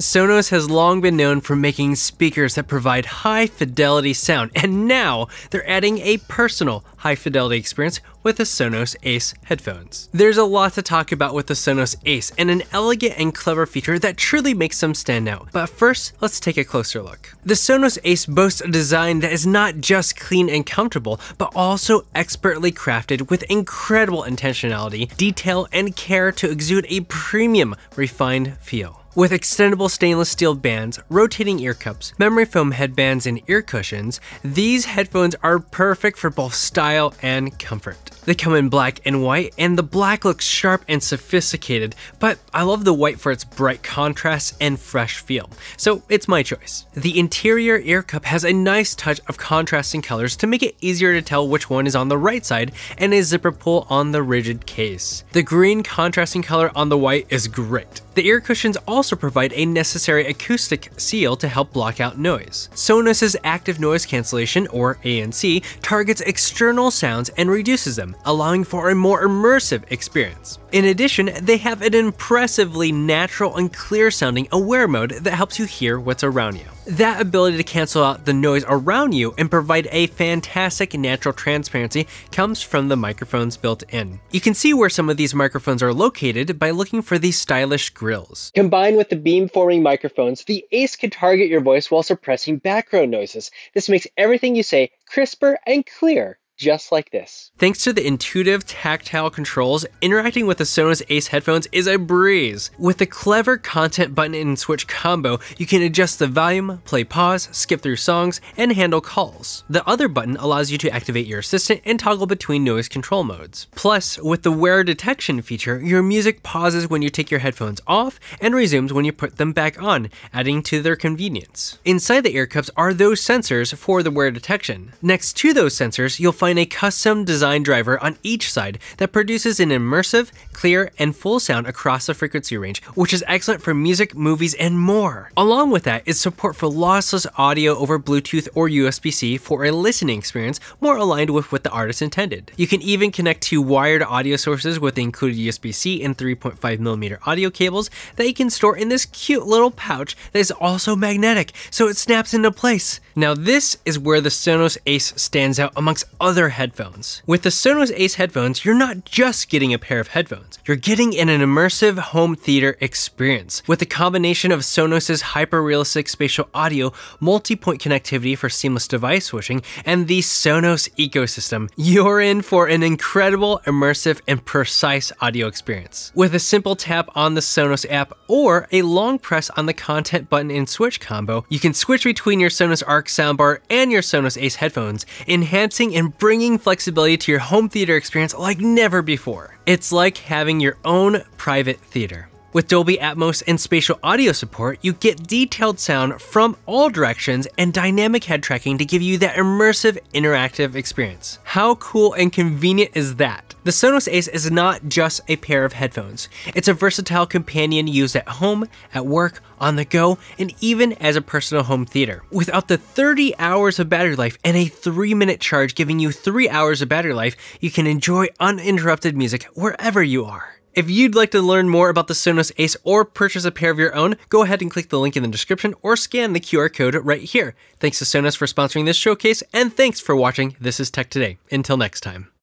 Sonos has long been known for making speakers that provide high fidelity sound, and now they're adding a personal high fidelity experience with the Sonos Ace headphones. There's a lot to talk about with the Sonos Ace and an elegant and clever feature that truly makes them stand out. But first, let's take a closer look. The Sonos Ace boasts a design that is not just clean and comfortable, but also expertly crafted with incredible intentionality, detail, and care to exude a premium, refined feel. With extendable stainless steel bands, rotating ear cups, memory foam headbands, and ear cushions, these headphones are perfect for both style and comfort. They come in black and white, and the black looks sharp and sophisticated, but I love the white for its bright contrast and fresh feel, so it's my choice. The interior ear cup has a nice touch of contrasting colors to make it easier to tell which one is on the right side, and a zipper pull on the rigid case. The green contrasting color on the white is great. The ear cushions also provide a necessary acoustic seal to help block out noise. Sonos's active noise cancellation, or ANC, targets external sounds and reduces them, allowing for a more immersive experience. In addition, they have an impressively natural and clear sounding aware mode that helps you hear what's around you. That ability to cancel out the noise around you and provide a fantastic natural transparency comes from the microphones built in. You can see where some of these microphones are located by looking for these stylish grills. Combined with the beamforming microphones, the Ace can target your voice while suppressing background noises. This makes everything you say crisper and clear just like this. Thanks to the intuitive tactile controls, interacting with the Sonos Ace headphones is a breeze. With the clever content button and switch combo, you can adjust the volume, play pause, skip through songs, and handle calls. The other button allows you to activate your assistant and toggle between noise control modes. Plus, with the wear detection feature, your music pauses when you take your headphones off and resumes when you put them back on, adding to their convenience. Inside the ear cups are those sensors for the wear detection. Next to those sensors, you'll find a custom design driver on each side that produces an immersive, clear, and full sound across the frequency range, which is excellent for music, movies, and more. Along with that is support for lossless audio over Bluetooth or USB-C for a listening experience more aligned with what the artist intended. You can even connect to wired audio sources with the included USB-C and 3.5mm audio cables that you can store in this cute little pouch that is also magnetic, so it snaps into place. Now this is where the Sonos Ace stands out amongst other headphones. With the Sonos Ace headphones, you're not just getting a pair of headphones, you're getting in an immersive home theater experience. With the combination of Sonos's hyper-realistic spatial audio, multi-point connectivity for seamless device switching, and the Sonos ecosystem, you're in for an incredible, immersive, and precise audio experience. With a simple tap on the Sonos app or a long press on the content button and switch combo, you can switch between your Sonos Arc soundbar and your Sonos Ace headphones, enhancing and bringing flexibility to your home theater experience like never before. It's like having your own private theater. With Dolby Atmos and spatial audio support, you get detailed sound from all directions and dynamic head tracking to give you that immersive, interactive experience. How cool and convenient is that? The Sonos Ace is not just a pair of headphones. It's a versatile companion used at home, at work, on the go, and even as a personal home theater. With up to 30 hours of battery life and a 3 minute charge giving you 3 hours of battery life, you can enjoy uninterrupted music wherever you are. If you'd like to learn more about the Sonos Ace or purchase a pair of your own, go ahead and click the link in the description or scan the QR code right here. Thanks to Sonos for sponsoring this showcase, and thanks for watching This is Tech Today. Until next time.